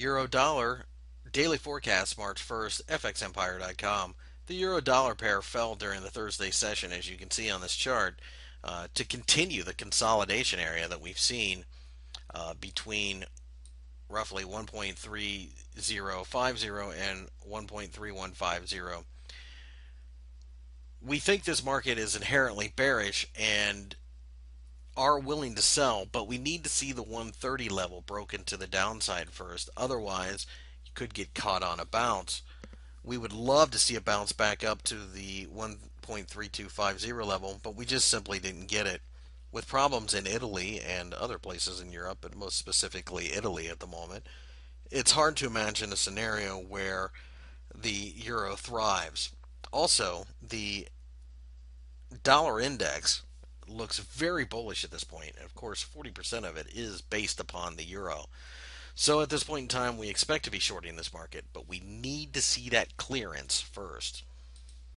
Euro dollar daily forecast March 1st, FXEmpire.com. The euro dollar pair fell during the Thursday session, as you can see on this chart, uh, to continue the consolidation area that we've seen uh, between roughly 1.3050 and 1.3150. We think this market is inherently bearish and are willing to sell, but we need to see the 130 level broken to the downside first. Otherwise, you could get caught on a bounce. We would love to see a bounce back up to the 1.3250 level, but we just simply didn't get it. With problems in Italy and other places in Europe, but most specifically Italy at the moment, it's hard to imagine a scenario where the euro thrives. Also, the dollar index looks very bullish at this point. And of course, 40% of it is based upon the euro. So at this point in time, we expect to be shorting this market, but we need to see that clearance first.